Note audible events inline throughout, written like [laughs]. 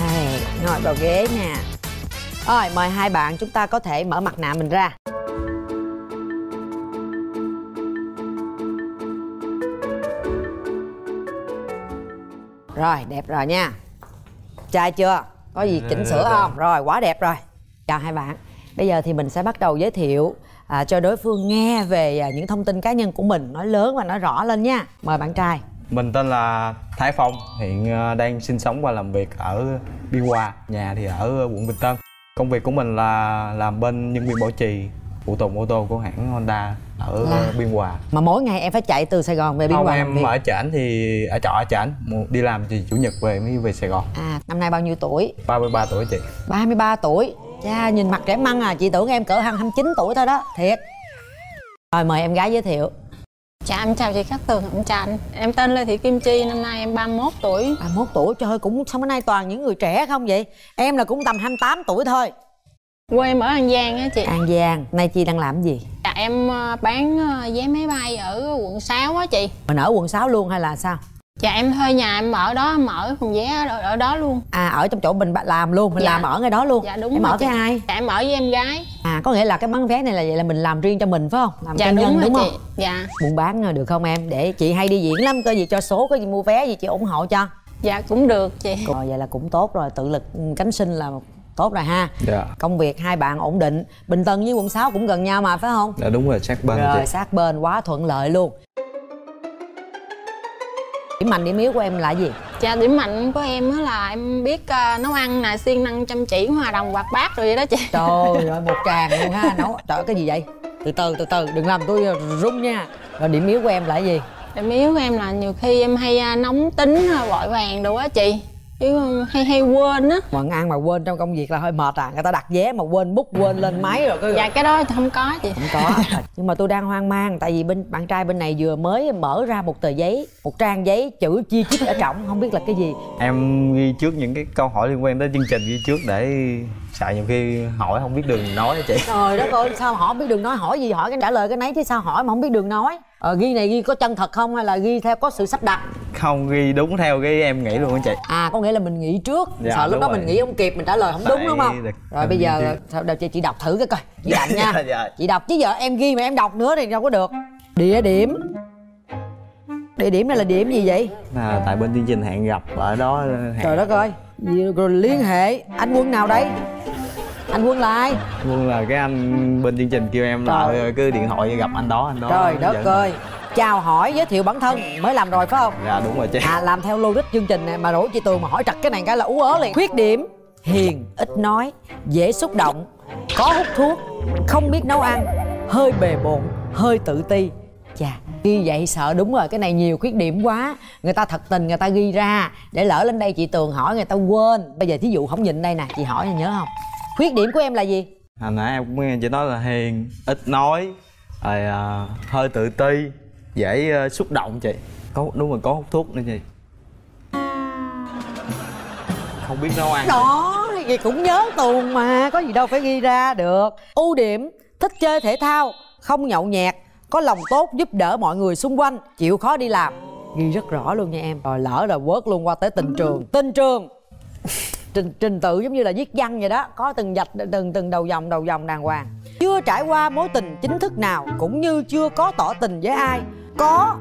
Đây, ngồi vào ghế nè. Rồi, mời hai bạn chúng ta có thể mở mặt nạ mình ra. Rồi, đẹp rồi nha. Trai chưa? Có gì chỉnh sửa không? Rồi, quá đẹp rồi. Chào hai bạn. Bây giờ thì mình sẽ bắt đầu giới thiệu à, cho đối phương nghe về à, những thông tin cá nhân của mình Nói lớn và nói rõ lên nha. Mời bạn trai Mình tên là Thái Phong, hiện ờ, đang sinh sống và làm việc ở Biên Hòa, nhà thì ở quận Bình Tân. Công việc của mình là làm bên nhân viên bảo trì phụ tùng ô tô của hãng Honda ở Là- Biên Hòa. Mà mỗi ngày em phải chạy từ Sài Gòn về Biên Không, Hòa làm em ở Trển thì ở trọ ở Một- đi làm thì chủ nhật về mới về Sài Gòn. À, năm nay bao nhiêu tuổi? 33 tuổi chị. 33 tuổi Cha, nhìn mặt trẻ măng à, chị tưởng em cỡ hơn 29 tuổi thôi đó Thiệt Rồi mời em gái giới thiệu Dạ em chào chị Cát Tường, em chào anh. Em tên Lê Thị Kim Chi, năm nay em 31 tuổi. 31 tuổi, trời ơi, cũng sao bữa nay toàn những người trẻ không vậy? Em là cũng tầm 28 tuổi thôi. Quê em ở An Giang á chị. An Giang, nay chị đang làm gì? Dạ em ờ, bán ờ, vé máy bay ở quận 6 á chị. Mình ở quận 6 luôn hay là sao? Dạ em thuê nhà em ở đó, em ở phòng vé ở, ở đó luôn À, ở trong chỗ mình làm luôn, mình Dạ. làm ở ngay đó luôn Dạ đúng Em rồi ở chị. với ai? Dạ em ở với em gái À, có nghĩa là cái bán vé này là vậy là mình làm riêng cho mình phải không? Làm Dạ cho đúng nhân rồi đúng chị không? Dạ Buôn bán được không em? Để chị hay đi diễn lắm, có gì cho số, có gì mua vé gì chị ủng hộ cho Dạ cũng được chị Rồi vậy là cũng tốt rồi, tự lực ừ, cánh sinh là tốt rồi ha Dạ. Công việc hai bạn ổn định Bình Tân với quận 6 cũng gần nhau mà phải không? Dạ đúng rồi, sát bên Rồi chị. sát bên quá thuận lợi luôn Điểm mạnh điểm yếu của em là gì? Dạ điểm mạnh của em á là em biết ờ, nấu ăn nè, siêng năng chăm chỉ, hòa đồng hoạt bát rồi vậy đó chị Trời ơi [laughs] một tràng luôn ha nấu Trời cái gì vậy? Từ từ từ từ đừng làm tôi rung nha Rồi điểm yếu của em là gì? Điểm yếu của em là nhiều khi em hay à, nóng tính vội vàng đồ á chị chứ hay hay quên á. Mà ăn mà quên trong công việc là hơi mệt à Người ta đặt vé mà quên bút quên lên máy rồi cái dạ cái đó không có chị. Không có. [laughs] Nhưng mà tôi đang hoang mang tại vì bên bạn trai bên này vừa mới mở ra một tờ giấy một trang giấy chữ chi chít ở trọng không biết là cái gì. Em ghi trước những cái câu hỏi liên quan tới chương trình ghi trước để sợ nhiều khi hỏi không biết đường nói á chị. trời đất ơi sao hỏi không biết đường nói? Hỏi gì hỏi cái trả lời cái nấy chứ sao hỏi mà không biết đường nói ờ, ghi này ghi có chân thật không hay là ghi theo có sự sắp đặt? Không ghi đúng theo cái em nghĩ luôn á chị. à có nghĩa là mình nghĩ trước. Dạ, sợ lúc đúng đó rồi. mình nghĩ không kịp mình trả lời không đúng Tại đúng không? được- rồi bây giờ sao đâu chị, chị đọc thử cái coi. Chị [laughs] đọc nha. Dạ, dạ. chị đọc chứ giờ em ghi mà em đọc nữa thì đâu có được. Địa điểm. Địa điểm này là địa điểm gì vậy? À, tại bên chương trình hẹn gặp ở đó hẹn Trời đất ơi. Rồi liên hệ. Anh Quân nào đấy Anh Quân là ai? Luôn là cái anh bên chương trình kêu em là Trời. "Ờ, cứ điện thoại gặp anh đó anh đó Trời đất dẫn." ơi. Chào hỏi giới thiệu bản thân. Mới làm rồi phải không? Dạ đúng rồi chị. À làm theo logic chương trình này Mà rủ chị Tường mà hỏi trật cái này cái là ú ớ liền. Khuyết điểm Hiền, ít nói, dễ xúc động Có hút thuốc, không biết nấu ăn Hơi bề bộn, hơi tự ti. Chà, ghi vậy sợ đúng rồi Cái này nhiều khuyết điểm quá. Người ta thật tình người ta ghi ra. Để lỡ lên đây chị Tường hỏi người ta quên. Bây giờ thí dụ không nhìn đây nè Chị hỏi nhớ không Khuyết điểm của em là gì? Hồi nãy em cũng nghe chị nói là hiền ít nói rồi à, hơi tự ti dễ ờ, xúc động chị. Có đúng rồi có hút thuốc nữa chị. Không biết nấu ăn. Đó gì cũng nhớ tuồng mà có gì đâu phải ghi ra được. Ưu điểm thích chơi thể thao không nhậu nhẹt có lòng tốt giúp đỡ mọi người xung quanh chịu khó đi làm. Ghi rất rõ luôn nha em. Rồi lỡ rồi quớt luôn qua tới tình trường. Tình trường trình trình tự giống như là viết văn vậy đó có từng dạch từng từng đầu dòng đầu dòng đàng hoàng chưa trải qua mối tình chính thức nào cũng như chưa có tỏ tình với ai có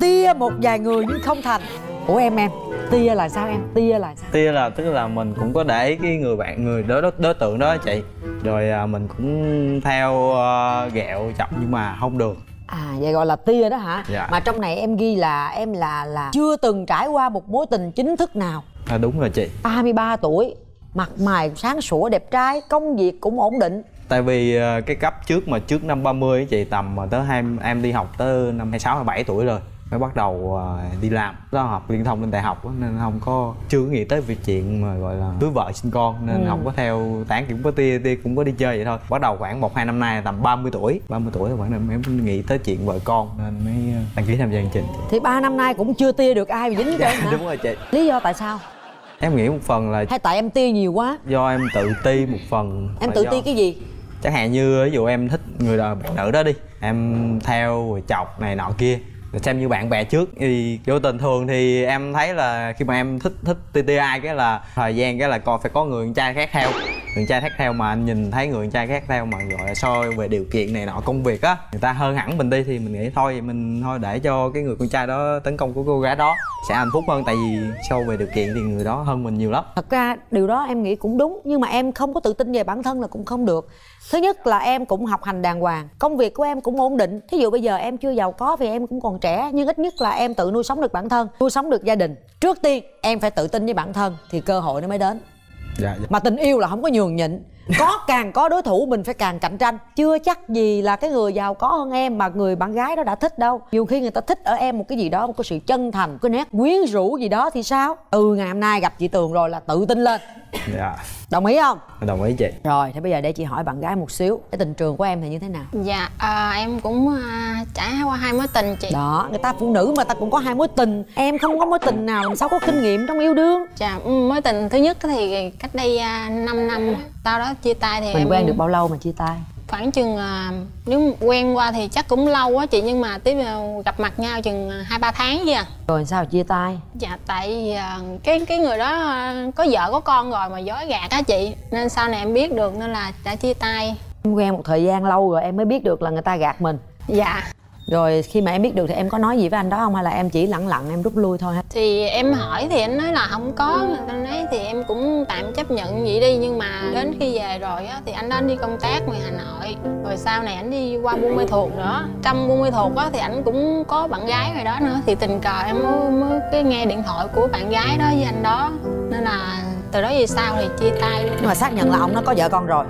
tia một vài người nhưng không thành ủa em em tia là sao em tia là sao tia là tức là mình cũng có để cái người bạn người đối đối, đối tượng đó chị rồi à, mình cũng theo à, ghẹo chọc nhưng mà không được À vậy gọi là tia đó hả? Dạ. Mà trong này em ghi là em là là chưa từng trải qua một mối tình chính thức nào. À, đúng rồi chị 33 tuổi, mặt mày sáng sủa đẹp trai, công việc cũng ổn định. tại vì à, cái cấp trước mà trước năm 30 ấy chị tầm mà tới hai em đi học tới năm 26 27 tuổi rồi mới bắt đầu à, đi làm đó học liên thông lên đại học nên không có chưa nghĩ tới việc chuyện mà gọi là cưới vợ sinh con nên Ừ. không có theo tán cũng có tia tia cũng có đi chơi vậy thôi bắt đầu khoảng một hai năm nay tầm 30 tuổi 30 tuổi khoảng năm em nghĩ tới chuyện vợ con nên mới à, đăng ký tham gia chương trình Thì ba năm nay cũng chưa tia được ai mà dính hả? đúng rồi chị Lý do tại sao? Em nghĩ một phần là Hay tại em tia nhiều quá? do em tự ti một phần Em tự do- ti cái gì? chẳng hạn như ví dụ em thích người đàn bạn nữ đó đi em theo rồi chọc này nọ kia xem như bạn bè trước. Thì vô tình thường thì em thấy là khi mà em thích thích tti cái là thời gian cái là coi phải có người con trai khác theo. Người con trai khác theo mà anh nhìn thấy người con trai khác theo mà gọi là soi về điều kiện này nọ công việc á người ta hơn hẳn mình đi thì mình nghĩ thôi mình thôi để cho cái người con trai đó tấn công của cô gái đó. Sẽ hạnh phúc hơn tại vì so về điều kiện thì người đó hơn mình nhiều lắm. Thật ra điều đó em nghĩ cũng đúng nhưng mà em không có tự tin về bản thân là cũng không được. Thứ nhất là em cũng học hành đàng hoàng công việc của em cũng ổn định. Thí dụ bây giờ em chưa giàu có vì em cũng còn trẻ nhưng ít nhất là em tự nuôi sống được bản thân nuôi sống được gia đình. Trước tiên em phải tự tin với bản thân thì cơ hội nó mới đến. Dạ, dạ. mà tình yêu là không có nhường nhịn. Có càng có đối thủ mình phải càng cạnh tranh. Chưa chắc gì là cái người giàu có hơn em mà người bạn gái đó đã thích đâu. Nhiều khi người ta thích ở em một cái gì đó một cái sự chân thành cái nét quyến rũ gì đó thì sao? Ừ ngày hôm nay gặp chị tường rồi là tự tin lên dạ. Đồng ý không? Đồng ý chị. Rồi thế bây giờ để chị hỏi bạn gái một xíu cái tình trường của em thì như thế nào? Dạ à, em cũng à, trải qua hai mối tình chị. Đó người ta phụ nữ mà ta cũng có hai mối tình. Em không có mối tình nào làm sao có kinh nghiệm trong yêu đương? Dạ ừ, mối tình thứ nhất thì cách đây à, 5 năm. Sau đó chia tay thì mình em quen được bao lâu mà chia tay khoảng chừng à, nếu quen qua thì chắc cũng lâu á chị nhưng mà tiếp gặp mặt nhau chừng hai ba tháng chứ à. Rồi sao chia tay? Dạ tại à, cái cái người đó à, có vợ có con rồi mà dối gạt á chị nên sau này em biết được nên là đã chia tay. Em quen một thời gian lâu rồi em mới biết được là người ta gạt mình. Dạ rồi khi mà em biết được thì em có nói gì với anh đó không? Hay là em chỉ lặng lặng em rút lui thôi thì em hỏi thì anh nói là không có. Anh ấy thì em cũng tạm chấp nhận vậy đi. Nhưng mà đến khi về rồi á thì anh đó anh đi công tác ngoài hà nội. Rồi sau này anh đi qua buôn mê thuột nữa. Trong buôn mê thuột á thì anh cũng có bạn gái rồi đó nữa. Thì tình cờ em mới, mới cái nghe điện thoại của bạn gái đó với anh đó. Nên là từ đó về sau thì chia tay. Luôn nhưng mà xác nhận là ông nó có vợ con rồi?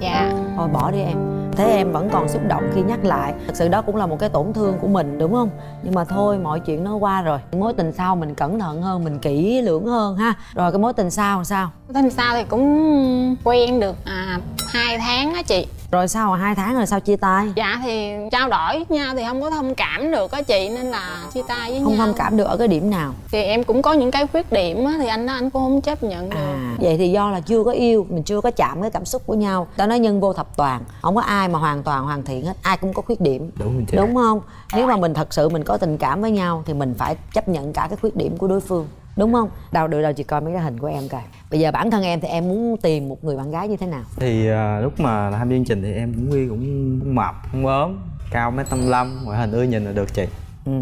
Dạ. Thôi bỏ đi em thế em vẫn còn xúc động khi nhắc lại. Thật sự đó cũng là một cái tổn thương của mình đúng không? Nhưng mà thôi mọi chuyện nó qua rồi. Mối tình sau mình cẩn thận hơn mình kỹ lưỡng hơn ha. Rồi cái mối tình sau sao? Mối Tình sau thì cũng quen được à, hai tháng á chị rồi sau hai tháng rồi sao chia tay? Dạ thì trao đổi với nhau thì không có thông cảm được á chị nên là chia tay với không nhau. thông cảm được ở cái điểm nào? Thì em cũng có những cái khuyết điểm á thì anh đó anh cũng không chấp nhận được. à vậy thì do là chưa có yêu mình chưa có chạm cái cảm xúc của nhau. Ta nói nhân vô thập toàn không có ai mà hoàn toàn hoàn thiện hết ai cũng có khuyết điểm. Đúng đúng không? Nếu mà mình thật sự mình có tình cảm với nhau thì mình phải chấp nhận cả cái khuyết điểm của đối phương đúng không? Đâu được đâu chị coi mấy cái hình của em coi. Bây giờ bản thân em thì em muốn tìm một người bạn gái như thế nào? Thì à, lúc mà tham gia chương trình thì em cũng ghi cũng, cũng mập không ốm cao mét tám lăm ngoại hình ưa nhìn là được chị. Ừ,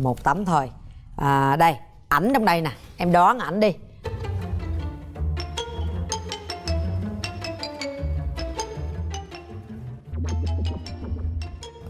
một tấm thôi. À, đây ảnh trong đây nè em đoán ảnh đi.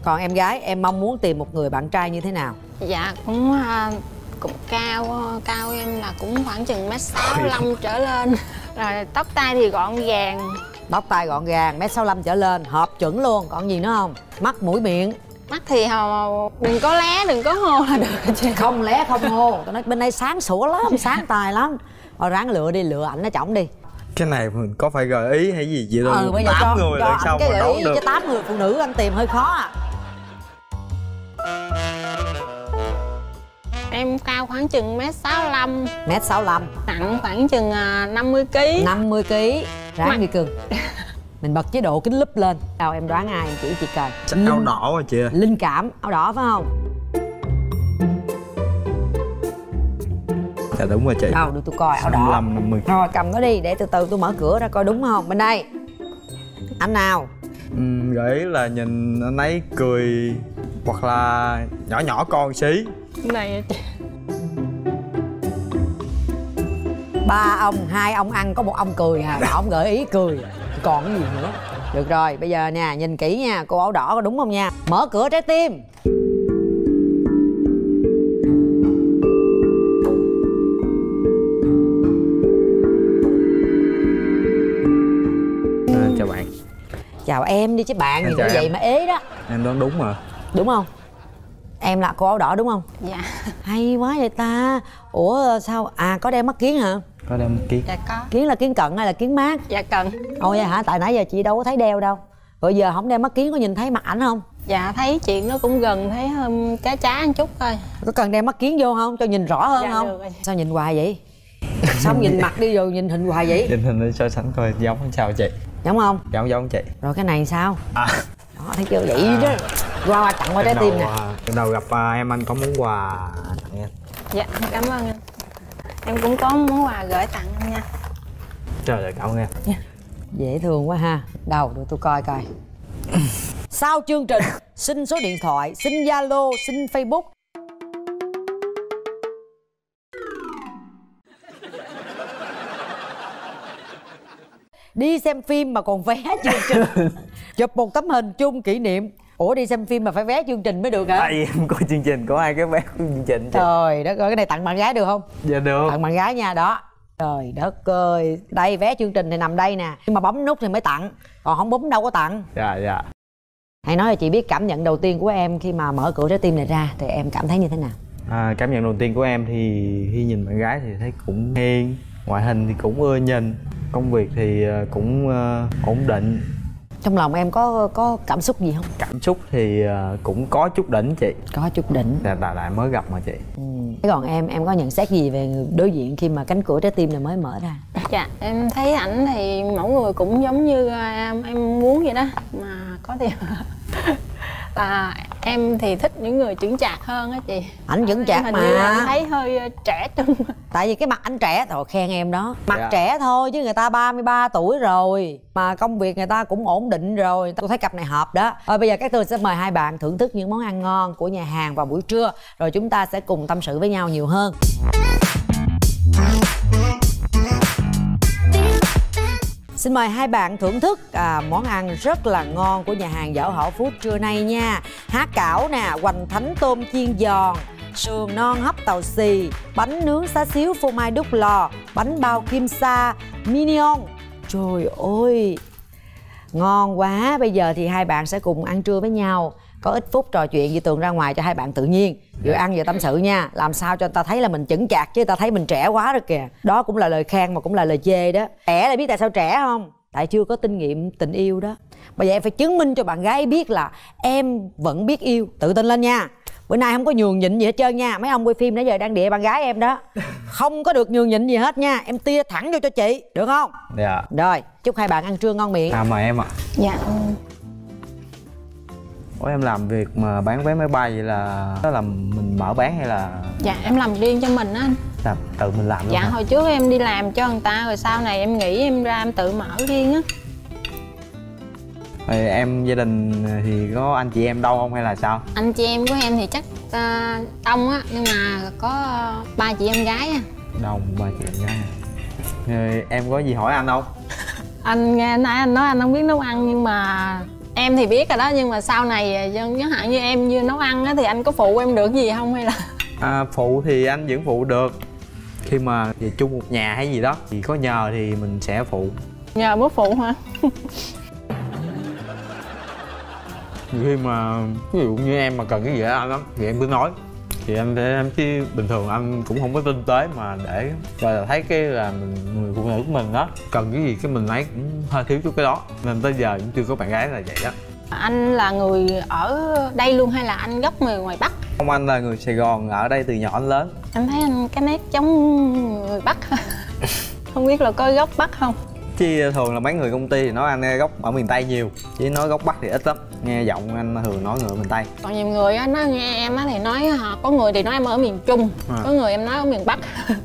Còn em gái em mong muốn tìm một người bạn trai như thế nào? Dạ cũng à, cũng cao cao em là cũng khoảng chừng mét sáu lăm trở lên. Rồi tóc tai thì gọn gàng. Tóc tai gọn gàng mét sáu trở lên hợp chuẩn luôn. Còn gì nữa không? Mắt mũi miệng. Mắt thì hầu đừng có lé đừng có hô là được chị. Không lé không hô. Tao nói bên đây sáng sủa lắm sáng tài lắm. Rồi ráng lựa đi lựa ảnh nó chỏng đi. Cái này mình có phải gợi ý hay gì chị đâu ừ bây giờ cho, người cho sau cái mà gợi ý được. cho tám người phụ nữ anh tìm hơi khó à Em cao khoảng chừng mét sáu lăm. Mét sáu Nặng khoảng chừng à, 50 kg 50 kg ráng Mặt- đi cưng [laughs] mình bật chế độ kính lúp lên. Đâu em đoán ai? Em chỉ chị coi Chắc áo đỏ mà chị linh cảm áo đỏ phải không? Dạ đúng rồi chị. Đâu được tôi coi áo đỏ. 55 50 rồi cầm nó đi để từ từ tôi mở cửa ra coi đúng không? Bên đây. Anh nào? Ừm, gợi ý là nhìn anh ấy cười hoặc là nhỏ nhỏ con xí Này. Chị ba ông hai ông ăn có một ông cười bảo ông gợi ý cười còn cái gì nữa? Được rồi bây giờ nè nhìn kỹ nha cô áo đỏ có đúng không nha? Mở cửa trái tim. À, chào bạn. Chào em đi chứ bạn Em gì vậy mà ế đó. Em đoán đúng mà đúng không em là cô áo đỏ đúng không? Dạ. Hay quá vậy ta. Ủa sao? À có đeo mắt kiến hả? Có đem kiến. Dạ có. Kiến là kiến cận hay là kiến mát? Dạ cần. Ồ vậy hả? Tại nãy giờ chị đâu có thấy đeo đâu. Rồi giờ không đeo mắt kiến có nhìn thấy mặt ảnh không? Dạ thấy chuyện nó cũng gần thấy um, chá chá một chút thôi. Có cần đeo mắt kiến vô không? Cho nhìn rõ hơn Dạ, không? được rồi. sao nhìn hoài vậy? Sao không nhìn mặt đi rồi nhìn hình hoài vậy? Nhìn hình để so sánh coi. Giống hay sao chị? Giống không? Giống giống chị. Rồi cái này sao? À đó thấy chưa vậy đó qua qua tặng qua trái tim nè. lần đầu gặp à, em anh có món quà tặng em. Dạ cảm ơn anh. Em cũng có món quà gửi tặng anh nha. Trời ơi cảm ơn em. Dễ thương quá ha. Đầu để tôi coi coi. [laughs] Sau chương trình xin số điện thoại xin zalo xin facebook đi xem phim mà còn vé chương trình. [laughs] Chụp một tấm hình chung kỷ niệm. Ủa đi xem phim mà phải vé chương trình mới được hả? Tại vì em coi chương trình có hai cái vé chương trình trời đất ơi cái này tặng bạn gái được không? Dạ được. Tặng bạn gái nha đó. Trời đất ơi đây vé chương trình thì nằm đây nè. Nhưng mà bấm nút thì mới tặng còn không bấm đâu có tặng. Dạ dạ. Hãy nói cho chị biết cảm nhận đầu tiên của em khi mà mở cửa trái tim này ra thì em cảm thấy như thế nào? À, cảm nhận đầu tiên của em thì khi nhìn bạn gái thì thấy cũng hiền ngoại hình thì cũng ưa nhìn công việc thì ờ, cũng ờ, ổn định. Trong lòng em có có cảm xúc gì không? Cảm xúc thì ờ, cũng có chút đỉnh chị. Có chút đỉnh. Là tại lại mới gặp mà chị. Ừ. thế còn em em có nhận xét gì về người đối diện khi mà cánh cửa trái tim này mới mở ra? Dạ em thấy ảnh thì mẫu người cũng giống như em, em muốn vậy đó. Mà có điều [laughs] là em thì thích những người chững chạc hơn á chị. Ảnh vững chạc là mà. em thấy hơi ờ, trẻ trung. [laughs] Tại vì cái mặt anh trẻ thôi khen em đó. Mặt Dạ. trẻ thôi chứ người ta 33 tuổi rồi. Mà công việc người ta cũng ổn định rồi. Tôi thấy cặp này hợp đó. Rồi bây giờ các tôi sẽ mời hai bạn thưởng thức những món ăn ngon của nhà hàng vào buổi trưa. Rồi chúng ta sẽ cùng tâm sự với nhau nhiều hơn Xin mời hai bạn thưởng thức à, món ăn rất là ngon của nhà hàng Dở Hỏ phú trưa nay nha. Há cảo nè, hoành thánh tôm chiên giòn Sườn non hấp tàu xì Bánh nướng xá xíu phô mai đúc lò Bánh bao kim sa, minion. Trời ơi Ngon quá, bây giờ thì hai bạn sẽ cùng ăn trưa với nhau. Có ít phút trò chuyện Di Tường ra ngoài cho hai bạn tự nhiên. Vừa ăn vừa tâm sự nha. Làm sao cho người ta thấy là mình chững chạc Chứ người ta thấy mình trẻ quá rồi kìa. Đó cũng là lời khen mà cũng là lời chê đó. Trẻ là biết tại sao trẻ không? Tại chưa có kinh nghiệm tình yêu đó. Bây giờ em phải chứng minh cho bạn gái biết là Em vẫn biết yêu. Tự tin lên nha. Bữa nay không có nhường nhịn gì hết trơn nha. Mấy ông quay phim nãy giờ đang địa bạn gái em đó. Không có được nhường nhịn gì hết nha. Em tia thẳng vô cho chị. Được không? dạ. Rồi, chúc hai bạn ăn trưa ngon miệng. À mời em ạ. Dạ Ủa em làm việc mà bán vé máy bay vậy là đó là mình mở bán hay là dạ em làm riêng cho mình á anh làm tự mình làm luôn dạ hả? hồi trước em đi làm cho người ta rồi sau này em nghĩ em ra em tự mở riêng á Rồi em gia đình thì có anh chị em đâu không hay là sao? anh chị em của em thì chắc uh, đông á nhưng mà có ờ, ba chị em gái à Đông ba chị em gái Rồi em có gì hỏi anh không? anh nghe nãy anh nói anh không biết nấu ăn nhưng mà em thì biết rồi đó nhưng mà sau này chẳng chẳng hạn như em như nấu ăn á thì anh có phụ em được gì không hay là? À, phụ thì anh vẫn phụ được. Khi mà về chung một nhà hay gì đó Thì có nhờ thì mình sẽ phụ. Nhờ bố phụ hả? Khi mà ví dụ như em mà cần cái gì đó anh lắm Thì em cứ nói Thì em sẽ em chứ bình thường anh cũng không có tinh tế mà để Rồi là thấy cái là mình, người phụ nữ của mình đó Cần cái gì cái mình lấy cũng hơi thiếu chút cái đó. Nên tới giờ cũng chưa có bạn gái là vậy đó anh là người ở đây luôn hay là anh gốc người ngoài bắc? Ông anh là người Sài Gòn ở đây từ nhỏ đến lớn. Em thấy anh cái nét giống người bắc. [laughs] Không biết là có gốc bắc không Chứ thường là mấy người công ty thì nói anh gốc ở miền Tây nhiều Chứ nói gốc Bắc thì ít lắm. Nghe giọng anh thường nói người miền Tây. Còn nhiều người á nó nghe em á thì nói hả, có người thì nói em ở miền trung À. có người em nói ở miền bắc. [laughs]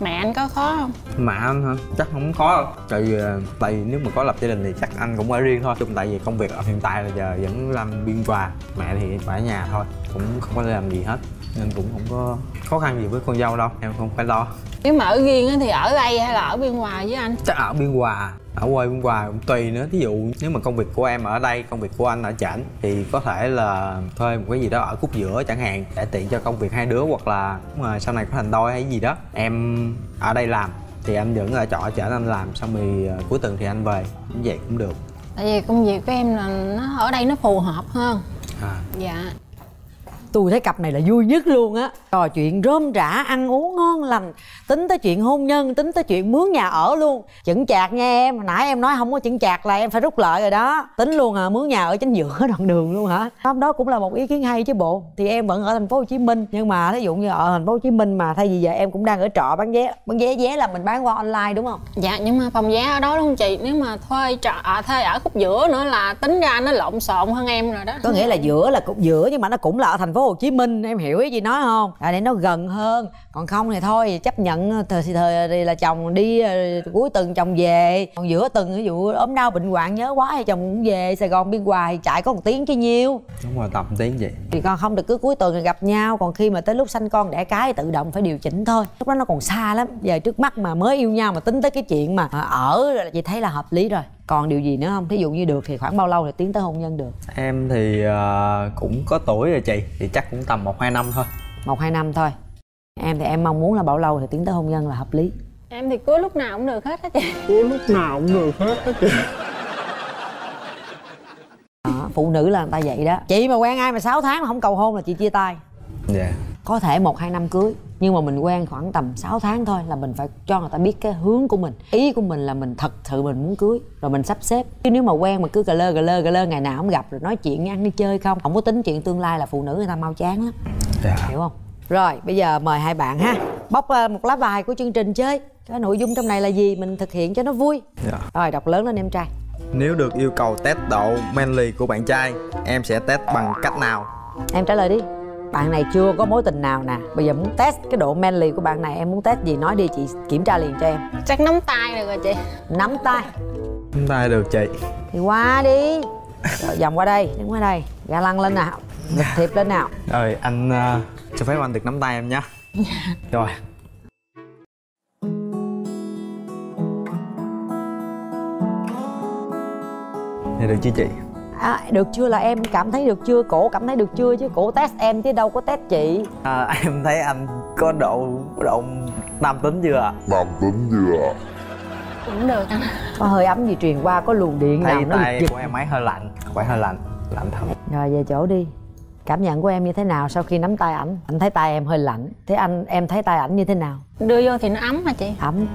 Mẹ anh có khó không Mà anh hả? Chắc không khó đâu. Tại vì, tại vì nếu mà có lập gia đình thì chắc anh cũng ở riêng thôi. Chung tại vì công việc ở hiện tại là giờ vẫn làm biên hòa Mẹ thì phải ở nhà thôi Cũng không có làm gì hết Nên cũng không có khó khăn gì với con dâu đâu Em không phải lo. Nếu mà ở riêng thì ở đây hay là ở biên hòa với anh? Chắc ở biên hòa ở quê biên hòa cũng tùy nữa. Ví dụ nếu mà công việc của em ở đây công việc của anh ở chảnh thì có thể là thuê một cái gì đó ở khúc giữa chẳng hạn để tiện cho công việc hai đứa hoặc là mà sau này có thành đôi hay gì đó em ở đây làm thì anh vẫn ở trọ ở chảnh anh làm xong rồi ờ, cuối tuần thì anh về cũng vậy cũng được. Tại vì công việc của em là nó ở đây nó phù hợp hơn. À. dạ tôi thấy cặp này là vui nhất luôn á. Trò chuyện rôm rã ăn uống ngon lành tính tới chuyện hôn nhân tính tới chuyện mướn nhà ở luôn. Chững chạc nha em Hồi nãy em nói không có chững chạc là em phải rút lợi rồi đó. Tính luôn à mướn nhà ở chính giữa [laughs] đoạn đường luôn hả? Hôm đó cũng là một ý kiến hay chứ bộ. Thì em vẫn ở thành phố hồ chí minh nhưng mà thí dụ như ở thành phố hồ chí minh mà thay vì giờ em cũng đang ở trọ bán vé bán vé vé là mình bán qua online đúng không? Dạ nhưng mà phòng giá ở đó đúng không chị? Nếu mà thuê trọ à, thuê ở khúc giữa nữa là tính ra nó lộn xộn hơn em rồi đó. Có nghĩa là giữa là cũng giữa nhưng mà nó cũng là ở thành phố Hồ Chí Minh em hiểu ý gì nói không? À, để nó gần hơn còn không thì thôi chấp nhận thời thời thì là chồng đi ờ, cuối tuần chồng về. Còn giữa tuần ví dụ ốm đau bệnh hoạn nhớ quá thì chồng cũng về Sài Gòn biên thì chạy có một tiếng chứ nhiêu. Đúng rồi tầm tiếng vậy. Thì con không được cứ cuối tuần thì gặp nhau còn khi mà tới lúc sanh con đẻ cái thì tự động phải điều chỉnh thôi. Lúc đó nó còn xa lắm giờ trước mắt mà mới yêu nhau mà tính tới cái chuyện mà ở là chị thấy là hợp lý rồi. Còn điều gì nữa không? Thí dụ như được thì khoảng bao lâu thì tiến tới hôn nhân được? Em thì uh, cũng có tuổi rồi chị thì chắc cũng tầm một hai năm thôi. Một hai năm thôi em thì em mong muốn là bao lâu thì tiến tới hôn nhân là hợp lý. Em thì cưới lúc nào cũng được hết á chị cưới lúc nào cũng được hết á chị đó, phụ nữ là người ta vậy đó. Chị mà quen ai mà 6 tháng mà không cầu hôn là chị chia tay. Dạ. Yeah. có thể một hai năm cưới nhưng mà mình quen khoảng tầm 6 tháng thôi là mình phải cho người ta biết cái hướng của mình. Ý của mình là mình thật sự mình muốn cưới rồi mình sắp xếp. Chứ nếu mà quen mà cứ cà lơ cà lơ cà lơ ngày nào không gặp rồi nói chuyện ăn đi chơi không? Không có tính chuyện tương lai là phụ nữ người ta mau chán lắm. Dạ. Hiểu không rồi bây giờ mời hai bạn ha. Bóc ờ, một lá bài của chương trình chơi. Cái nội dung trong này là gì? Mình thực hiện cho nó vui. Dạ. Rồi đọc lớn lên em trai. Nếu được yêu cầu test độ manly của bạn trai em sẽ test bằng cách nào? Em trả lời đi. Bạn này chưa có mối tình nào nè. Bây giờ muốn test cái độ manly của bạn này em muốn test gì? Nói đi chị kiểm tra liền cho em. Chắc nắm tay được rồi chị. Nắm tay. Chúng ta được chị. Thì qua đi. Rồi vòng qua đây. Đứng qua đây. Ga lăn lên nào. Ngực thiệp lên nào. Rồi anh uh, cho phép anh được nắm tay em nhé. Rồi. Dạ được chứ chị? À, được chưa là em cảm thấy được chưa? Cổ cảm thấy được chưa? Chứ cổ test em chứ đâu có test chị. À, Em thấy anh có độ độ nam tính chưa ạ? Nam tính chưa cũng được anh. Có hơi ấm gì truyền qua có luồng điện nào Thấy nó tay của em ấy hơi lạnh. Phải hơi lạnh? Lạnh thật. Rồi về chỗ đi cảm nhận của em như thế nào sau khi nắm tay ảnh? Anh thấy tay em hơi lạnh. Thế anh em thấy tay ảnh như thế nào? Đưa vô thì nó ấm hả chị? Ấm.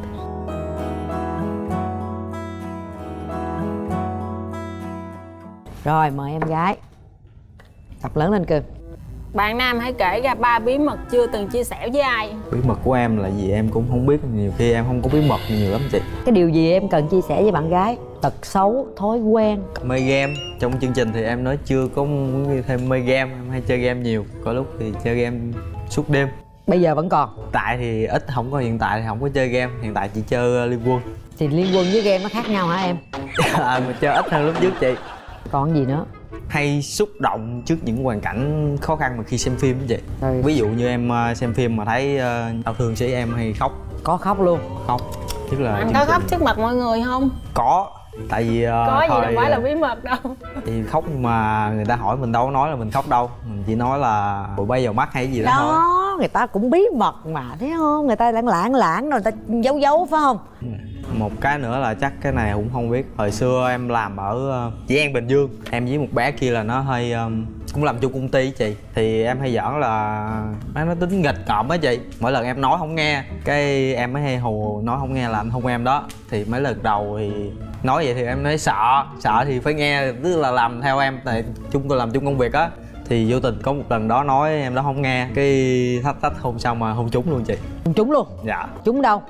Rồi mời em gái. Đọc lớn lên cưng bạn nam hãy kể ra ba bí mật chưa từng chia sẻ với ai. Bí mật của em là gì em cũng không biết Nhiều khi em không có bí mật nhiều lắm chị. Cái điều gì em cần chia sẻ với bạn gái? Tật xấu thói quen. Mê game. Trong chương trình thì em nói chưa có muốn thêm mê game Em hay chơi game nhiều. Có lúc thì chơi game suốt đêm. Bây giờ vẫn còn? Tại thì ít không có hiện tại thì không có chơi game. Hiện tại chỉ chơi uh, Liên Quân. Thì liên quân với game nó khác nhau hả em? [laughs] À, Mà chơi ít hơn lúc trước chị. Còn gì nữa hay xúc động trước những hoàn cảnh khó khăn mà khi xem phim vậy? Rồi. ví dụ như em ờ, xem phim mà thấy ờ, đau thương sĩ em hay khóc. Có khóc luôn. Khóc. Tức là anh có khóc trước mặt mọi người không? Có. Tại vì ờ, có gì đâu thời, phải là bí mật đâu. thì khóc nhưng mà người ta hỏi mình đâu có nói là mình khóc đâu. Mình chỉ nói là bụi bay vào mắt hay gì đó, thôi. đó người ta cũng bí mật mà thấy không? Người ta lãng lãng lãng rồi người ta giấu giấu phải không một cái nữa là chắc cái này cũng không biết. Hồi xưa em làm ở ờ, Dĩ An Bình Dương. Em với một bé kia là nó hơi ờm, cũng làm chung công ty chị. Thì em hay giỡn là nó nó tính nghịch ngợm á chị. Mỗi lần em nói không nghe cái em mới hay hù nói không nghe là anh hôn em đó. Thì mấy lần đầu thì nói vậy thì em nói sợ. Sợ thì phải nghe tức là làm theo em tại chung làm chung công việc á. Thì vô tình có một lần đó nói em đó không nghe cái thách thách hôn xong mà hôn trúng luôn chị. Hôn trúng luôn? Dạ. Trúng đâu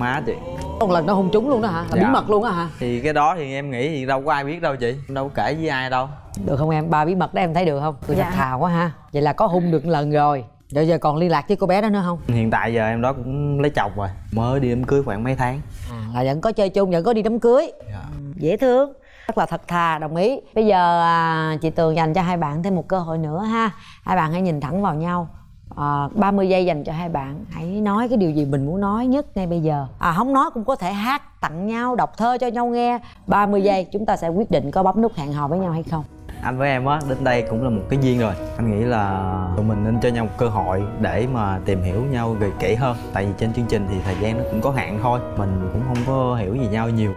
má chị. Một lần nó hôn trúng luôn đó hả? Là bí Dạ. mật luôn á hả? Thì cái đó thì em nghĩ thì đâu có ai biết đâu chị. Đâu có kể với ai đâu. Được không em? Ba bí mật đó em thấy được không? Tôi Dạ. thật thà quá ha. Vậy là có hung được lần rồi. Rồi giờ còn liên lạc với cô bé đó nữa không? Hiện tại giờ em đó cũng lấy chồng rồi. Mới đi đám cưới khoảng mấy tháng. À, là vẫn có chơi chung vẫn có đi đám cưới. Dạ. dễ thương. Rất là thật thà đồng ý. Bây giờ à, chị tường dành cho hai bạn thêm một cơ hội nữa ha. Hai bạn hãy nhìn thẳng vào nhau Ờ, à, 30 giây dành cho hai bạn. Hãy nói cái điều gì mình muốn nói nhất ngay bây giờ. À không nói cũng có thể hát tặng nhau đọc thơ cho nhau nghe. 30 giây chúng ta sẽ quyết định có bấm nút hẹn hò với nhau hay không. Anh với em á đến đây cũng là một cái duyên rồi. Anh nghĩ là tụi mình nên cho nhau một cơ hội để mà tìm hiểu nhau về kỹ hơn. Tại vì trên chương trình thì thời gian nó cũng có hạn thôi. Mình cũng không có hiểu gì nhau nhiều.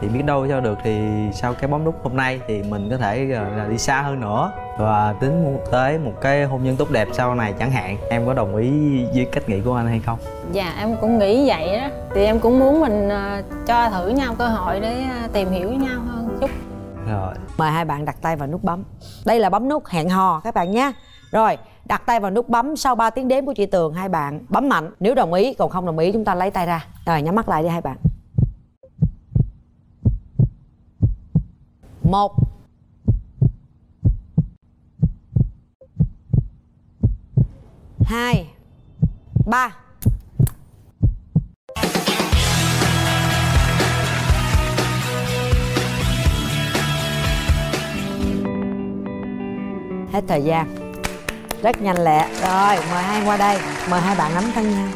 Thì biết đâu cho được thì sau cái bấm nút hôm nay thì mình có thể ờ, là đi xa hơn nữa và tính một tới một cái hôn nhân tốt đẹp sau này chẳng hạn em có đồng ý với cách nghĩ của anh hay không? Dạ em cũng nghĩ vậy đó thì em cũng muốn mình ờ, cho thử nhau cơ hội để ờ, tìm hiểu nhau hơn chút. Rồi. Mời hai bạn đặt tay vào nút bấm. Đây là bấm nút hẹn hò các bạn nhé. Rồi đặt tay vào nút bấm sau 3 tiếng đếm của chị tường hai bạn bấm mạnh. Nếu đồng ý còn không đồng ý chúng ta lấy tay ra. Rồi nhắm mắt lại đi hai bạn. Một hai. Ba. Hết thời gian. Rất nhanh lẹ. Rồi, mời hai qua đây. Mời hai bạn nắm tay nhau.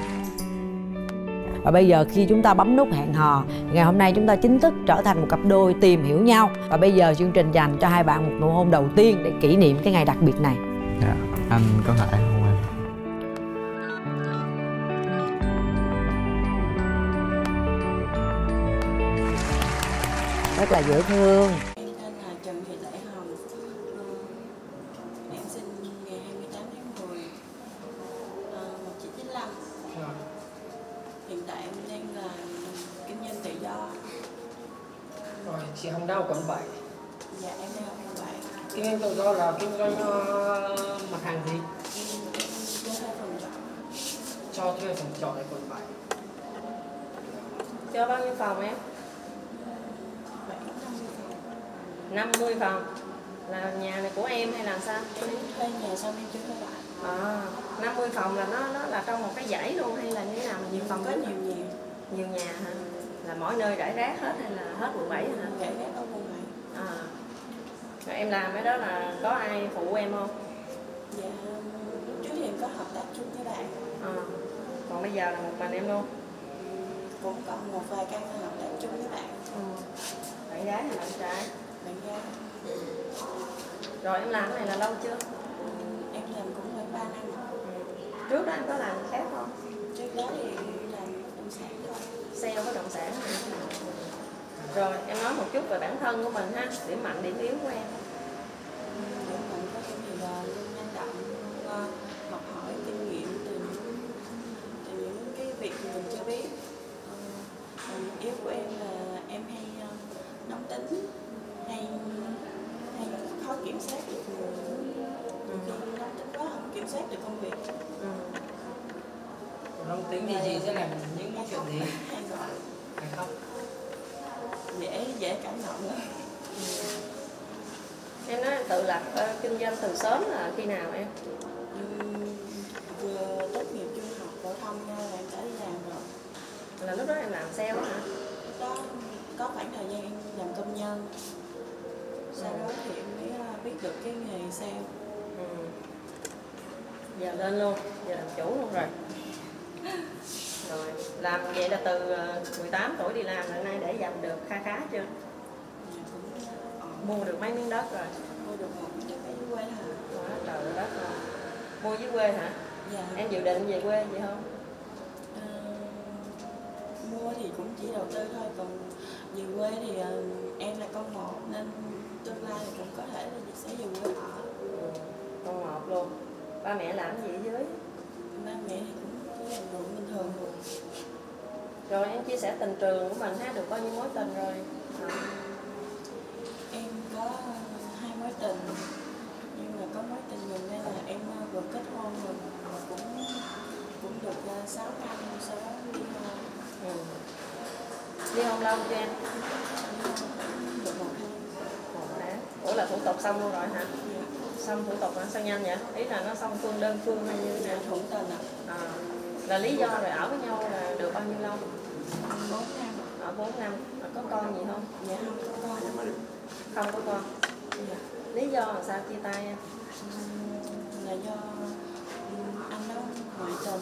Và bây giờ khi chúng ta bấm nút hẹn hò, ngày hôm nay chúng ta chính thức trở thành một cặp đôi tìm hiểu nhau. Và bây giờ chương trình dành cho hai bạn một nụ hôn đầu tiên để kỷ niệm cái ngày đặc biệt này. Dạ anh có thể rất là dễ thương. Em tên là Trần Thị Lệ Hồng Em sinh ngày 28 tháng 10 ờ, 1995 Hiện tại em đang là kinh doanh tự do Rồi, chị Hồng Đào quận 7 Dạ em đang ở quận 7 Kinh doanh tự do là kinh doanh mặt hàng gì? Cho thuê phòng trọ. Cho thuê phòng trọ tại quận 7 Cho bao nhiêu phòng em? Khoảng 50 phòng 50 phòng Là nhà này của em hay là sao? Em thuê nhà xong em cho thuê lại À, 50 phòng là nó nó là trong một cái dãy luôn hay là như thế nào? Nhiều phòng có lắm? nhiều nhiều Nhiều nhà hả? Là mỗi nơi rải rác hết hay là hết quận 7 hả? Kể các ở quận 7 À. Rồi em làm cái đó là có ai phụ em không? Dạ trước thì em có hợp tác chung với bạn À. Còn bây giờ là một mình em luôn? Cũng còn một vài căn hợp tác chung với bạn Ừ. Bạn gái hay bạn trai? Bạn gái Rồi em làm cái này là lâu chưa? Em làm cũng khoảng 3 năm. Ừ. Trước đó em có làm khác không? Trước đó thì làm đồng sản thôi. Sale bất động sản. Rồi em nói một chút về bản thân của mình ha Điểm mạnh, điểm yếu của em. Để mình có thể gì là luôn nhanh động luôn ờ, học hỏi kinh nghiệm từ những từ những cái việc mình chưa biết. Ờ, còn yếu của em là em hay ờ, nóng tính hay hay khó kiểm soát được người Nhiều khi nóng tính quá không kiểm soát được công việc ừ. Nóng tính thì chị sẽ làm những cái chuyện gì? hay gọi Phải không? dễ dễ cảm động lắm Em nói em tự lập ờ, kinh doanh từ sớm là khi nào em? Ừm, vừa tốt nghiệp trung học phổ thông ra là em đã đi làm rồi Là lúc đó em làm sale hả? Đó có khoảng thời gian em làm công nhân sau đó thì em mới ờ, biết được cái nghề sale Ừ. Giờ lên luôn, giờ làm chủ luôn rồi Rồi, làm vậy là từ ờ, 18 tuổi đi làm là nay để dành được kha khá chưa? Nhà cũng ờ, Mua được mấy miếng đất rồi mua được một cái cái quê hà Quá trời đất rồi Mua dưới quê hả? dạ Em dự định về quê vậy không? Ờ, mua thì cũng chỉ đầu tư thôi còn về quê thì em là con một nên tương lai thì cũng có thể là sẽ về quê ở. Con một luôn Ba mẹ làm gì ở dưới? ba mẹ thì cũng làm ruộng bình thường rồi Rồi em chia sẻ tình trường của mình ha, được bao nhiêu mối tình rồi? Ờ. em có ờ, hai mối tình nhưng mà có mối tình gần đây là em ờ, vừa kết hôn rồi và cũng cũng được uh, 6 năm sau đó ly hôn Ừ. Ly hôn lâu chưa em? được một năm Một tháng Ủa là thủ tục xong luôn rồi hả? Xong thủ tục hả? Sao nhanh vậy? Ý là nó xong phương đơn phương hay như thế nào? thuận tình ạ À, là lý do rồi ở với nhau là được bao nhiêu lâu? 4 năm Ở 4 năm, Rồi có con gì không? dạ không có con Không có con dạ. Lý do là sao chia tay em? Là do ừm, anh đó ngoại tình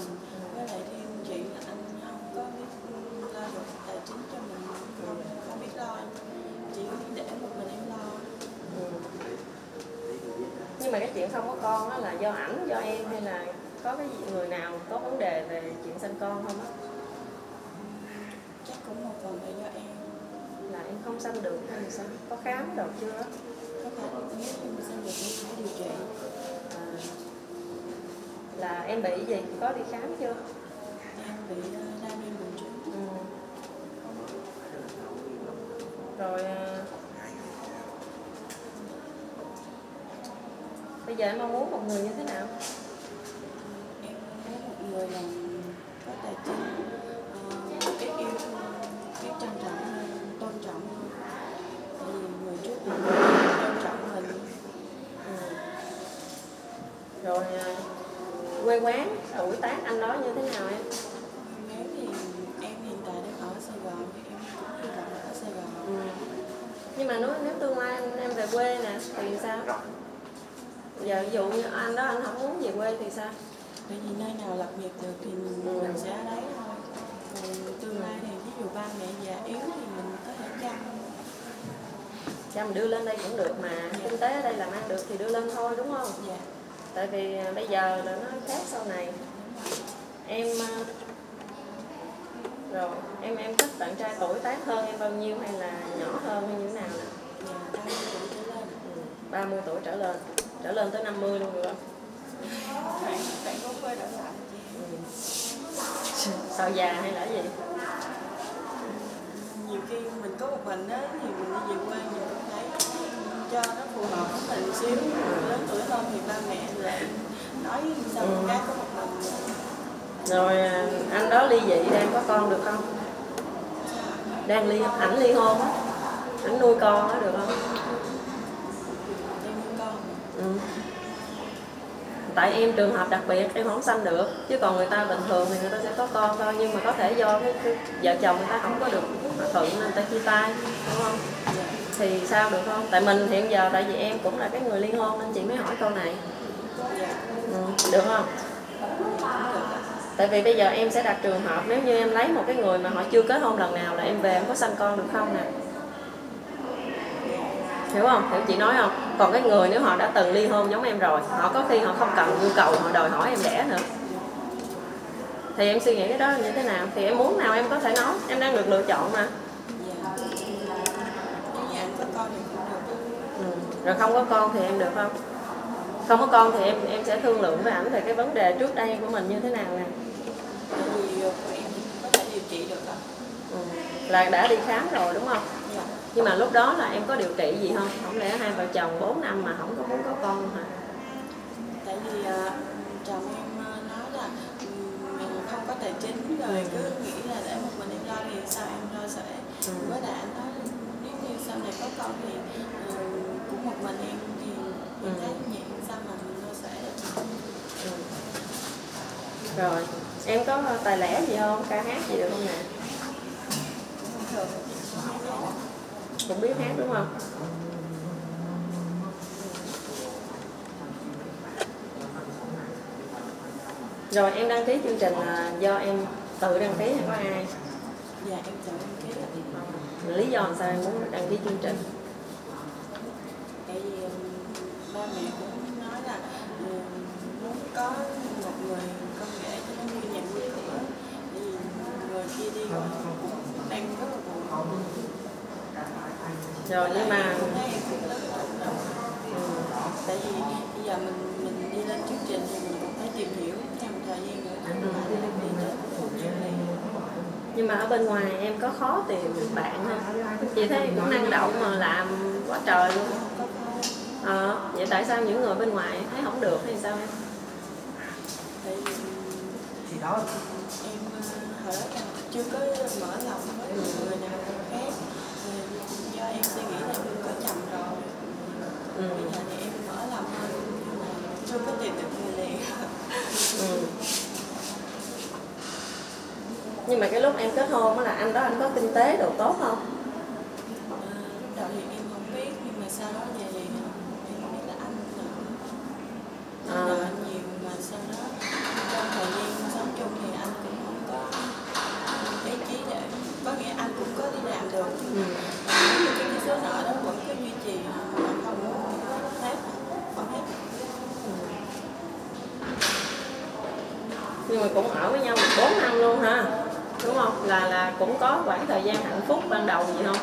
với lại thêm chị là anh không có biết lo được tài chính cho mình không, không biết lo chỉ để một mình em lo Ừ. Nhưng mà cái chuyện không có con đó là do ảnh, do em hay là có cái gì- người nào có vấn đề về chuyện sinh con không á? chắc cũng một phần là do em Là em không sanh được hay là sao? Có khám đâu chưa? có phải nếu mà sinh được em phải điều trị à, là em bị gì có đi khám chưa em bị đa niên buồng trứng rồi bây giờ em mong muốn một người như thế nào? Lập nghiệp được thì mình sẽ ở đấy thôi. Còn tương lai thì ví dụ ba mẹ già yếu thì mình có thể chăm. Chăm đưa lên đây cũng được mà kinh tế ở đây làm ăn được thì đưa lên thôi đúng không? Dạ. Tại vì à, bây giờ là nó khác sau này. Em à, rồi em em thích bạn trai tuổi tác hơn em bao nhiêu hay là nhỏ hơn hay như thế nào nè? Dạ ba mươi tuổi trở lên. Ừ, 30 tuổi trở lên. Tới 50 luôn được không? Bạn bạn có quê trở lại ừ. Sợ già hay là gì? Nhiều khi mình có một mình á thì mình đi về quê mình cũng thấy cho nó phù hợp với mình xíu. Lớn tuổi hơn thì ba mẹ lại nói sao con gái có một mình. Rồi à, anh đó ly dị đang có con được không? Đang ly ảnh ly hôn á ảnh nuôi con á được không tại em trường hợp đặc biệt em không sanh được chứ còn người ta bình thường thì người ta sẽ có con thôi. Nhưng mà có thể do cái, cái vợ chồng người ta không có được hòa thuận nên người ta chia tay đúng không? Thì sao được không? Tại mình hiện giờ tại vì em cũng là cái người ly hôn nên chị mới hỏi câu này. Ừ. được không? Tại vì bây giờ em sẽ đặt trường hợp nếu như em lấy một cái người mà họ chưa kết hôn lần nào là em về em có sanh con được không nè? Hiểu không? Hiểu chị nói không? Còn cái người nếu họ đã từng ly hôn giống em rồi, họ có khi họ không cần nhu cầu, họ đòi hỏi em đẻ nữa. Thì em suy nghĩ cái đó như thế nào? Thì em muốn nào em có thể nói? Em đang được lựa chọn mà. Ừ. rồi không có con thì em được không? Không có con thì em em sẽ thương lượng với ảnh về cái vấn đề trước đây của mình như thế nào nè. Ừ. là đã đi khám rồi đúng không? Nhưng mà lúc đó là em có điều trị gì không? Không lẽ hai vợ chồng 4 năm mà không có muốn có con hả? Tại vì à, chồng em à, nói là ừm, mình không có tài chính rồi cứ nghĩ là để một mình em lo thì sao em lo sẽ Ừ. với lại anh nói nếu như sau này có con thì ừ, cũng một mình em thì mình Ừ. thấy nhẹ sao mà mình lo sẽ ừ. rồi em có tài lẻ gì không? Ca hát gì được không nè? Thường cũng biết hát đúng không? Rồi em đăng ký chương trình là do em tự đăng ký hay có ai? Dạ em chọn em ký. Lý do làm sao em muốn đăng ký chương trình? Tại vì ừm, ba mẹ cũng nói là ừm, muốn có một người công nghệ cho nó như nhà cửa tại vì người kia đi cũng đang rất là buồn rồi nhưng mà ừ, tại vì bây giờ mình mình đi lên chương trình thì mình cũng phải tìm hiểu theo một thời gian nữa. Nhưng mà ở bên ngoài em có khó tìm được bạn không? Chị thấy cũng năng động mà làm quá trời luôn. Ờ vậy tại sao những người bên ngoài thấy không được hay sao em? Tại vì thì đó. em ờ, hồi đó chưa có mở lòng với người nào em suy nghĩ là mình có chồng rồi ừ. bây giờ thì em mở lòng hơn nhưng mà chưa có tìm được người liền Ừ. nhưng mà cái lúc em kết hôn á là anh đó anh có kinh tế độ tốt không Ờ, lúc đầu thì em không biết nhưng mà sau đó về thì em biết là anh nợ À. anh nợ nhiều mà sau đó trong thời gian sống chung thì anh cũng không có ý chí để có nghĩa anh cũng có đi làm được ừ. nếu như cái số nợ đó vẫn cứ duy trì mà không hết không hết nhưng mà cũng ở với nhau 4 năm luôn ha đúng không? Là là cũng có khoảng thời gian hạnh phúc ban đầu gì không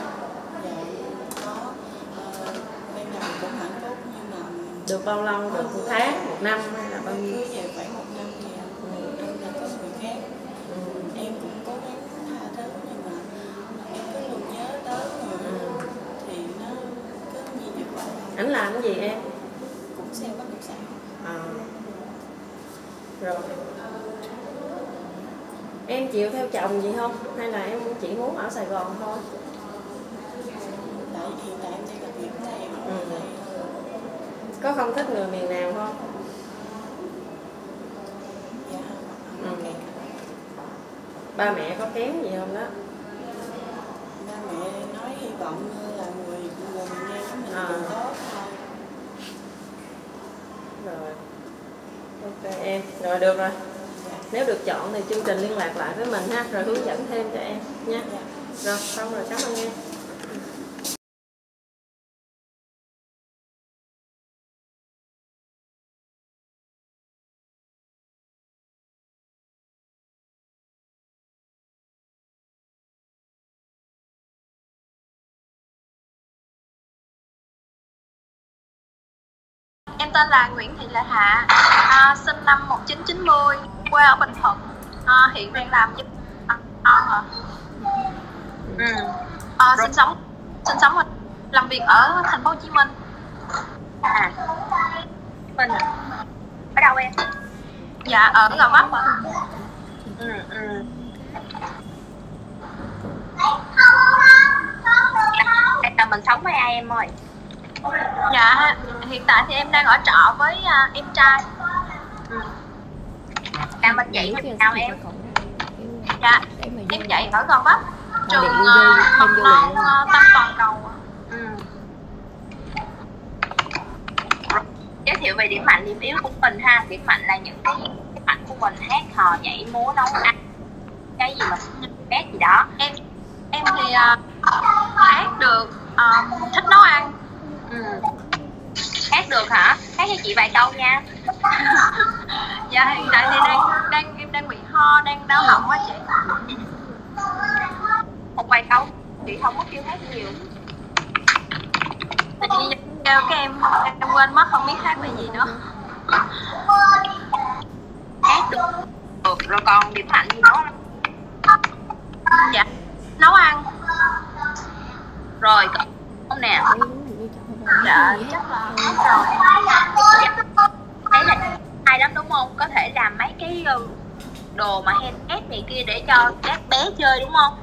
được bao lâu? Được một tháng một năm hay là bao nhiêu? Về khoảng một năm thì em đã có người khác ừ. em cũng cố gắng tha thứ nhưng mà em cứ luôn nhớ tới rồi thì nó cứ như vậy vậy ảnh làm cái gì em? Cũng xem bất động sản à. rồi em chịu theo chồng gì không? Hay là em chỉ muốn ở sài gòn thôi? Tại hiện tại em đang làm việc ở đây Ừ. có không thích người miền nào không? Dạ Ừ. ba mẹ có kém gì không đó? Ba mẹ nói hy vọng là người người miền Nam mình À. tốt thôi. Rồi. Ok. Em rồi được rồi nếu được chọn thì chương trình liên lạc lại với mình ha rồi hướng dẫn thêm cho em nha. Dạ. Rồi xong rồi cảm ơn em. Em tên là Nguyễn Thị Lệ Hạ, à, sinh năm 1990, quê ở Bình Thuận, à, hiện đang làm giúp à, à, ừ. à, sinh sống sinh sống ở- làm việc ở thành phố Hồ Chí Minh. À, mình ở đâu em? Dạ ở Gò Vấp ạ. Ừ, ừ. Là mình sống với ai em ơi Dạ hiện tại thì em đang ở trọ với à, em trai. Đang bên dậy mình sao em Dạ em dạy ở Gò Vấp, trường mầm non Tâm Toàn Cầu. ừ. Giới thiệu về điểm mạnh, điểm yếu của mình ha Điểm mạnh là những cái điểm mạnh của mình Hát, hò, nhảy, múa, nấu ăn Cái gì mà ghét gì đó em em thì à, hát được à, thích nấu ăn ừ. Hát được hả? Hát cho chị vài câu nha [laughs] dạ hiện tại thì đang đang em đang bị ho đang đau họng á chị. Một vài câu Chị không có kêu hát nhiều. Chị kêu cái em em quên mất không biết hát về gì nữa. Hát được. Được Rồi còn điểm mạnh gì nữa không? dạ nấu ăn. Rồi, không nè. Dạ chắc là hết rồi. Thấy là hay lắm đúng không? Có thể làm mấy cái ừ, đồ mà handmade này kia để cho các bé chơi đúng không?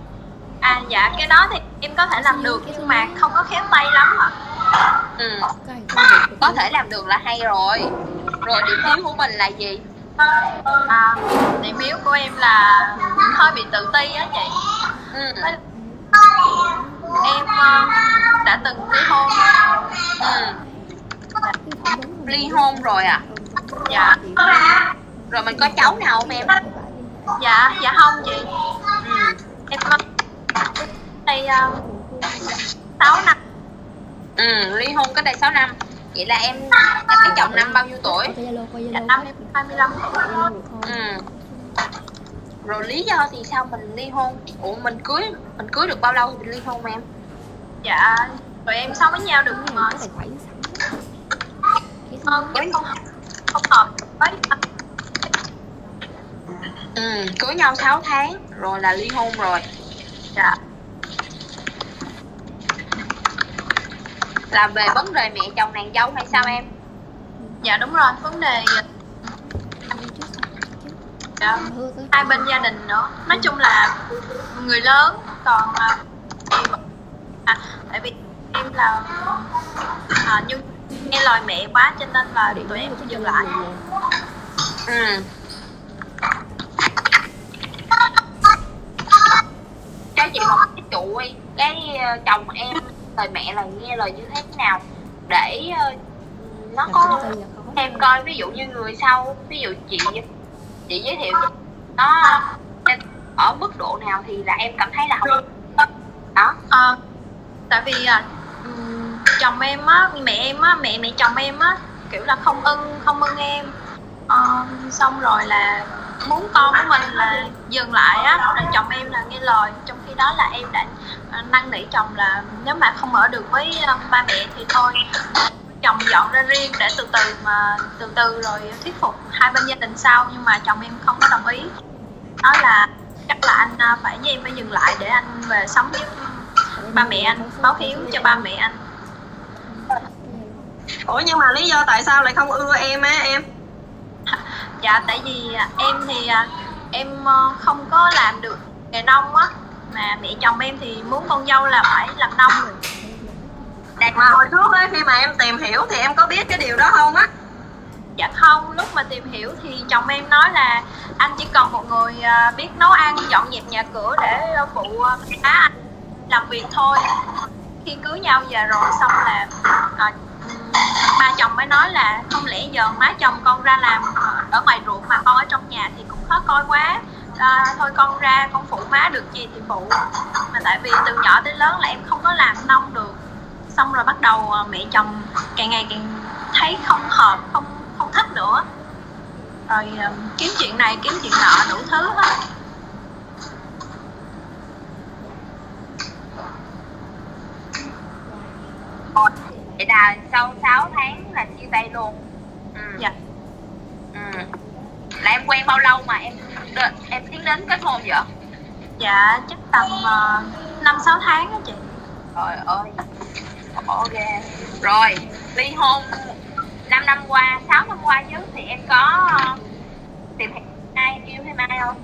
À dạ cái đó thì em có thể làm được nhưng mà không có khéo tay lắm hả? Ừ. có thể làm được là hay rồi. Rồi điểm yếu của mình là gì? À, điểm yếu của em là hơi bị tự ti á chị. Ừ. em ờ, đã từng ly hôn. Ừ. ly hôn rồi à? Dạ. Rồi mình có cháu nào không em? Dạ dạ không chị. Ừ. em có đây uh, 6 năm. Ừ ly hôn cách đây 6 năm. Vậy là em em lấy chồng năm bao nhiêu tuổi? Dạ năm em 25 tuổi ừ. rồi lý do thì sao mình ly hôn? Ủa mình cưới mình cưới được bao lâu thì mình ly hôn em? Dạ rồi em sống với nhau được mà. Hơn không không hợp với ừ cưới nhau 6 tháng rồi là ly hôn rồi. Dạ. Là về vấn đề mẹ chồng nàng dâu hay sao em? Dạ đúng rồi vấn đề ờ, dạ, hai bên gia đình nữa. Nói chung là người lớn còn ờ, à, tại vì em là à, như nghe lời mẹ quá cho nên là tụi em cũng dừng lại. ừ. Cho chị một cái dụ đi cái ờ, chồng em lời mẹ là nghe lời như thế nào để ờ, nó có em coi ví dụ như người sau ví dụ chị chị giới thiệu nó ở mức độ nào thì là em cảm thấy là không đó. Ờ, tại vì à, chồng em á mẹ em á mẹ mẹ chồng em á kiểu là không ưng không ưng em. Ờ, xong rồi là muốn con của mình là dừng lại á chồng em là nghe lời. Trong khi đó là em đã ờ, năn nỉ chồng là nếu mà không ở được với ờ, ba mẹ thì thôi. Chồng dọn ra riêng để từ từ mà từ từ rồi thuyết phục hai bên gia đình sau nhưng mà chồng em không có đồng ý. Nói là chắc là anh ờ, phải với em phải dừng lại để anh về sống với ba mẹ anh báo hiếu cho ba mẹ anh ủa nhưng mà lý do tại sao lại không ưa em á em? Dạ tại vì à, em thì à, em ờ, không có làm được nghề nông á. Mà mẹ chồng em thì muốn con dâu là phải làm nông rồi. Mà hồi trước á khi mà em tìm hiểu thì em có biết cái điều đó không á? Dạ không lúc mà tìm hiểu thì chồng em nói là anh chỉ cần một người à, biết nấu ăn dọn dẹp nhà cửa để phụ má anh làm việc thôi. Khi cưới nhau về rồi xong là à, ba chồng mới nói là không lẽ giờ má chồng con ra làm ở ngoài ruộng mà con ở trong nhà thì cũng khó coi quá. À, thôi con ra con phụ má được gì thì phụ. Mà tại vì từ nhỏ tới lớn là em không có làm nông được. Xong rồi bắt đầu à, mẹ chồng càng ngày càng thấy không hợp không không thích nữa. Rồi à, kiếm chuyện này kiếm chuyện nọ đủ thứ hết. Rồi, vậy là sau 6 tháng là chia tay luôn. Ừ. dạ. Ừ. là em quen bao lâu mà em em tiến đến kết hôn vậy? Dạ chắc tầm năm sáu tháng á chị. Trời ơi. Ok. Rồi ly hôn 5 năm qua 6 năm qua chứ thì em có ờ, tìm hiểu ai yêu thêm ai không?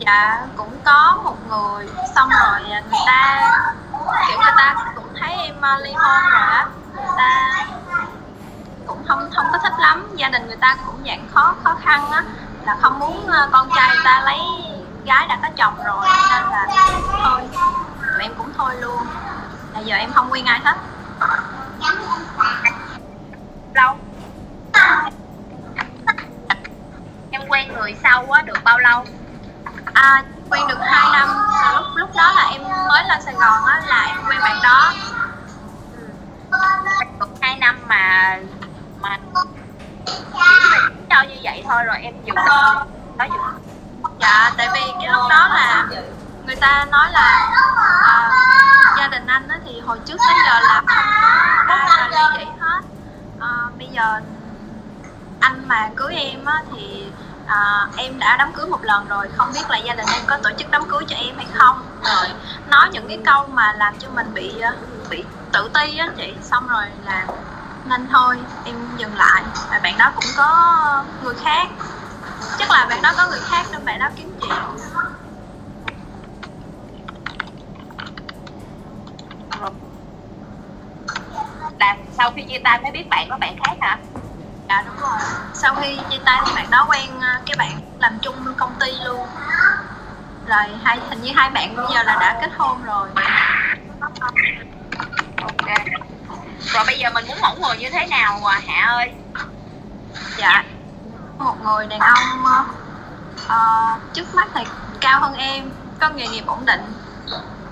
Dạ cũng có một người xong rồi người ta kiểu người ta cũng thấy em ờ, ly hôn rồi á người ta cũng không không có thích lắm. Gia đình người ta cũng dạng khó khó khăn á. Là không muốn ờ, con trai ta lấy gái đã có chồng rồi, nên là thôi, tụi em cũng thôi luôn. Là giờ em không quen ai hết. Lâu. Em quen người sau á, được bao lâu? À quen được 2 năm. Lúc lúc đó là em mới lên Sài Gòn á, là em quen bạn đó năm mà mà do như vậy thôi rồi em dừng đó dừng dạ tại vì cái lúc đó là người ta nói là à, gia đình anh á thì hồi trước tới giờ là không có ai là như vậy hết. À, bây giờ anh mà cưới em á thì à, em đã đám cưới một lần rồi không biết là gia đình em có tổ chức đám cưới cho em hay không. Rồi nói những cái câu mà làm cho mình bị ờ, bị tự ti á chị. Xong rồi là nên thôi em dừng lại. Và bạn đó cũng có người khác. Chắc là bạn đó có người khác nên bạn đó kiếm chuyện. Là sau khi chia tay mới biết bạn có bạn khác hả? Dạ đúng rồi. Sau khi chia tay thì bạn đó quen ờ, cái bạn làm chung công ty luôn. Rồi hai hình như hai bạn bây giờ là đã kết hôn rồi. Ok rồi bây giờ mình muốn mẫu người như thế nào à, hạ ơi? Dạ. Một người đàn ông ờ, trước mắt thì cao hơn em có nghề nghiệp ổn định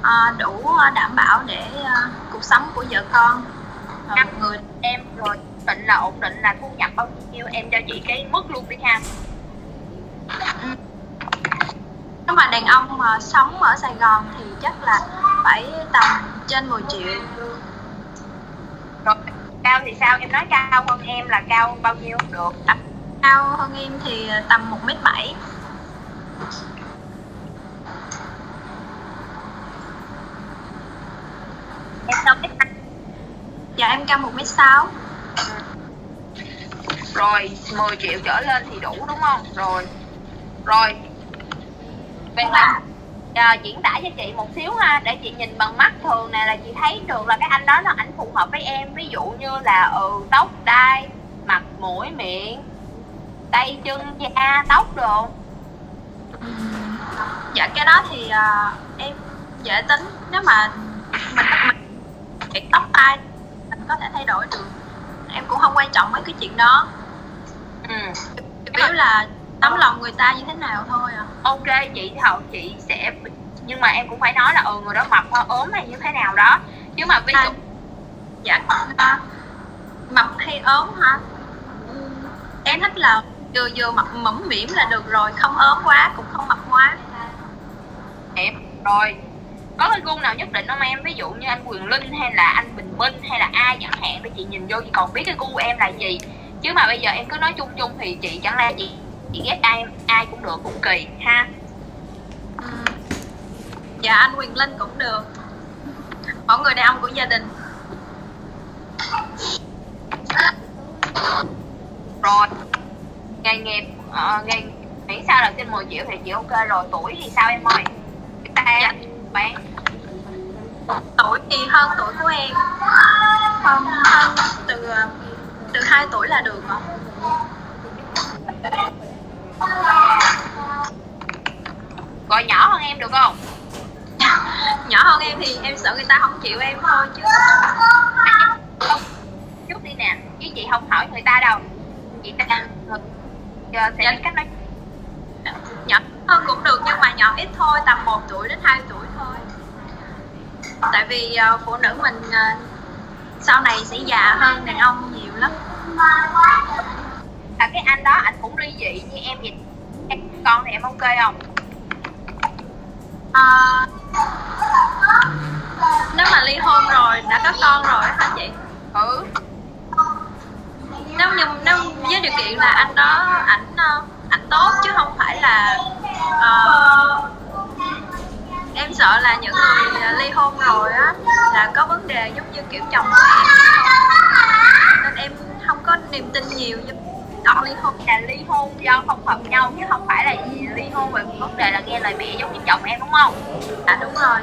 ờ, đủ đảm bảo để ờ, cuộc sống của vợ con. Rồi một người em rồi định là ổn định là thu nhập bao nhiêu? Em cho chị cái mức luôn đi ha. Nếu mà đàn ông mà sống ở Sài Gòn thì chắc là phải tầm trên 10 triệu cao thì sao? Em nói cao hơn em là cao bao nhiêu? Được. Cao hơn em thì tầm 1 mét 7 em đâu biết dạ em cao 1 mét 6 rồi 10 triệu trở lên thì đủ đúng không? Rồi. Rồi. Về lại à, diễn tả cho chị một xíu ha để chị nhìn bằng mắt thường nè là chị thấy được là cái anh đó là ảnh phù hợp với em. Ví dụ như là ừ tóc đai mặt mũi miệng tay chân da tóc đồ. Dạ cái đó thì à, em dễ tính. Nếu mà mình mình tóc tai mình có thể thay đổi được. Em cũng không quan trọng mấy cái chuyện đó. Ừ. chủ yếu là tấm lòng người ta như thế nào thôi à? Ok chị hậu chị sẽ nhưng mà em cũng phải nói là ừ người đó mập hay ốm hay như thế nào đó. Chứ mà ví dụ dạ. À, mập hay ốm hả? Em thích là vừa vừa mập mẫm mỉm là được rồi không ốm quá cũng không mập quá. Em rồi. Có cái gu nào nhất định không em? Ví dụ như anh quyền linh hay là anh bình minh hay là ai chẳng hạn để chị nhìn vô chị còn biết cái gu em là gì. Chứ mà bây giờ em cứ nói chung chung thì chị chẳng lẽ chị chị ghét ai ai cũng được cũng kỳ ha. Ừ. dạ anh quyền linh cũng được. Mọi người đàn ông của gia đình. Rồi. Nghề nghiệp uh, nghề miễn sao là xin 10 triệu thì chị ok rồi. Tuổi thì sao em ơi? Ta Dạ. bạn tuổi thì hơn tuổi của em. Hơn, hơn từ từ 2 tuổi là được rồi gọi nhỏ hơn em được không nhỏ hơn em sợ người ta không chịu em thôi chứ. Không chút đi nè chứ chị không hỏi người ta đâu. Chị ta giờ sẽ biết cách nói nhỏ hơn cũng được nhưng mà nhỏ ít thôi tầm 1 tuổi đến 2 tuổi thôi. Tại vì ờ, phụ nữ mình ờ, sau này sẽ già hơn đàn ông nhiều lắm. Là cái anh đó anh cũng ly dị như em vậy. Em con thì em ok không? Ờ, ly hôn rồi đã có con rồi hả chị? Ừ. Nếu như nếu với điều kiện là anh đó ảnh ờ, ảnh tốt chứ không phải là ờ, em sợ là những người ờ, ly hôn rồi á là có vấn đề giống như kiểu chồng của em nên em không có niềm tin nhiều với đoạn ly hôn là ly hôn do không hợp nhau chứ không phải là gì ly hôn về vấn đề là nghe lời mẹ giống như chồng em đúng không? À đúng rồi